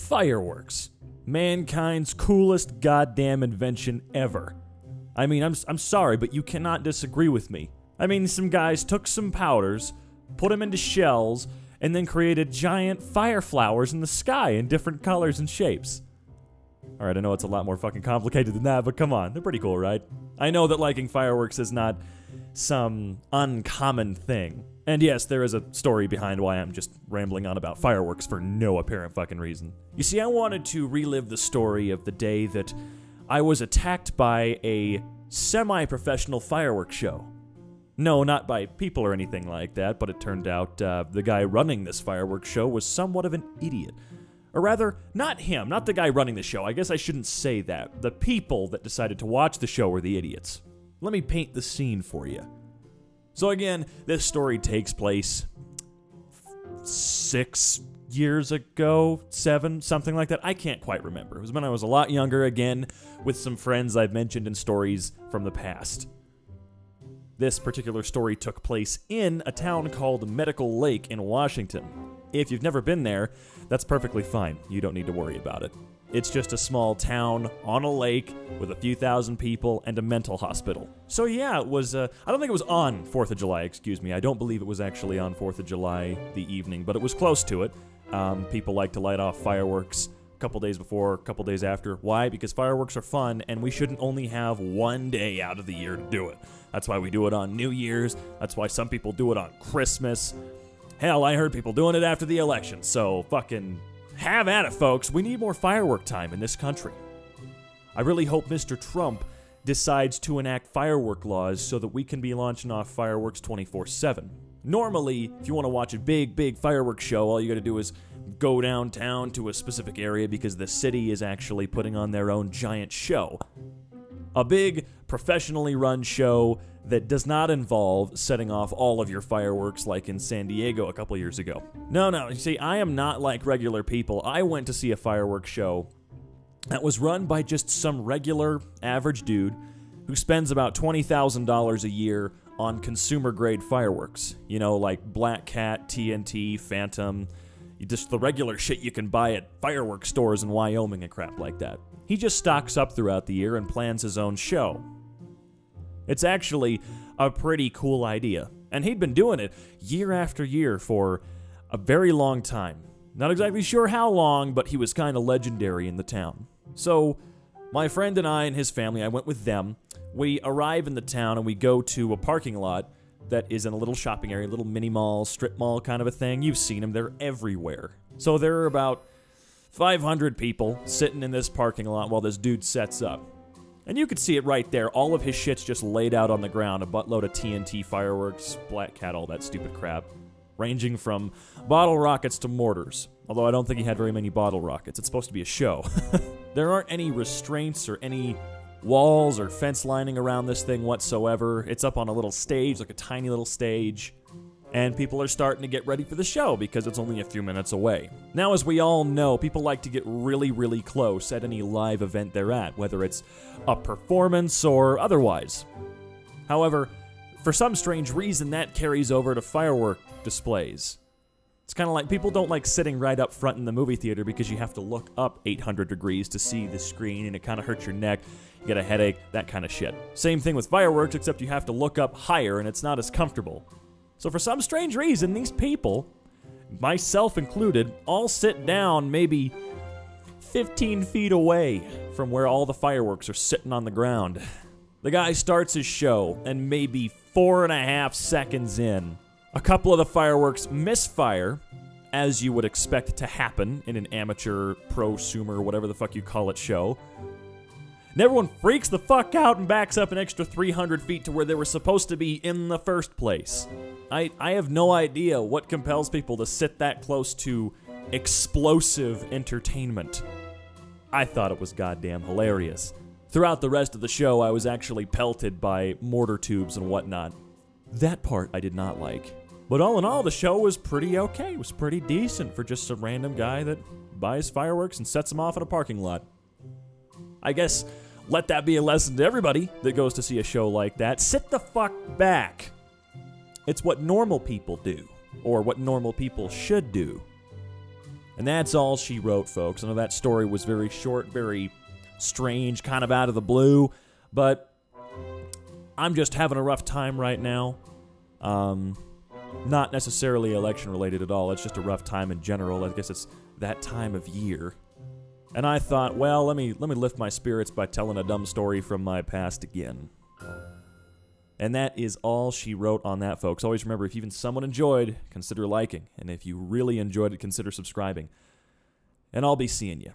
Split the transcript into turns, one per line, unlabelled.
Fireworks. Mankind's coolest goddamn invention ever. I mean, I'm, I'm sorry, but you cannot disagree with me. I mean, some guys took some powders, put them into shells, and then created giant fire flowers in the sky in different colors and shapes. Alright, I know it's a lot more fucking complicated than that, but come on, they're pretty cool, right? I know that liking fireworks is not some uncommon thing. And yes, there is a story behind why I'm just rambling on about fireworks for no apparent fucking reason. You see, I wanted to relive the story of the day that I was attacked by a semi professional fireworks show. No, not by people or anything like that, but it turned out uh, the guy running this fireworks show was somewhat of an idiot. Or rather, not him, not the guy running the show. I guess I shouldn't say that. The people that decided to watch the show were the idiots. Let me paint the scene for you. So, again, this story takes place six years ago, seven, something like that. I can't quite remember. It was when I was a lot younger, again, with some friends I've mentioned in stories from the past. This particular story took place in a town called Medical Lake in Washington. If you've never been there, that's perfectly fine. You don't need to worry about it. It's just a small town on a lake with a few thousand people and a mental hospital. So yeah, it was. Uh, I don't think it was on Fourth of July. Excuse me. I don't believe it was actually on Fourth of July the evening, but it was close to it. Um, people like to light off fireworks a couple days before, a couple days after. Why? Because fireworks are fun, and we shouldn't only have one day out of the year to do it. That's why we do it on New Year's. That's why some people do it on Christmas. Hell, I heard people doing it after the election. So fucking have at it, folks. We need more firework time in this country. I really hope Mr. Trump decides to enact firework laws so that we can be launching off fireworks 24 7. Normally, if you want to watch a big, big fireworks show, all you gotta do is go downtown to a specific area because the city is actually putting on their own giant show. A big, professionally run show that does not involve setting off all of your fireworks like in San Diego a couple years ago. No, no, you see, I am not like regular people. I went to see a fireworks show that was run by just some regular, average dude who spends about $20,000 a year on consumer grade fireworks. You know, like Black Cat, TNT, Phantom, just the regular shit you can buy at fireworks stores in Wyoming and crap like that. He just stocks up throughout the year and plans his own show. It's actually a pretty cool idea. And he'd been doing it year after year for a very long time. Not exactly sure how long, but he was kind of legendary in the town. So, my friend and I and his family, I went with them. We arrive in the town and we go to a parking lot that is in a little shopping area, little mini mall, strip mall kind of a thing. You've seen them, they're everywhere. So there are about 500 people sitting in this parking lot while this dude sets up. And you could see it right there. All of his shit's just laid out on the ground. A buttload of TNT fireworks, Black Cat, all that stupid crap. Ranging from bottle rockets to mortars. Although I don't think he had very many bottle rockets. It's supposed to be a show. there aren't any restraints or any walls or fence lining around this thing whatsoever. It's up on a little stage, like a tiny little stage and people are starting to get ready for the show because it's only a few minutes away. Now, as we all know, people like to get really, really close at any live event they're at, whether it's a performance or otherwise. However, for some strange reason, that carries over to firework displays. It's kind of like people don't like sitting right up front in the movie theater because you have to look up 800 degrees to see the screen and it kind of hurts your neck, you get a headache, that kind of shit. Same thing with fireworks, except you have to look up higher and it's not as comfortable. So, for some strange reason, these people, myself included, all sit down maybe 15 feet away from where all the fireworks are sitting on the ground. The guy starts his show, and maybe four and a half seconds in, a couple of the fireworks misfire, as you would expect to happen in an amateur, prosumer, whatever the fuck you call it show. And everyone freaks the fuck out and backs up an extra 300 feet to where they were supposed to be in the first place. I, I have no idea what compels people to sit that close to explosive entertainment. I thought it was goddamn hilarious. Throughout the rest of the show, I was actually pelted by mortar tubes and whatnot. That part I did not like. But all in all, the show was pretty okay. It was pretty decent for just a random guy that buys fireworks and sets them off in a parking lot. I guess let that be a lesson to everybody that goes to see a show like that. Sit the fuck back. It's what normal people do, or what normal people should do. And that's all she wrote, folks. I know that story was very short, very strange, kind of out of the blue, but I'm just having a rough time right now. Um, not necessarily election related at all. It's just a rough time in general. I guess it's that time of year. And I thought, well, let me let me lift my spirits by telling a dumb story from my past again. And that is all she wrote on that, folks. Always remember if even someone enjoyed, consider liking. And if you really enjoyed it, consider subscribing. And I'll be seeing you.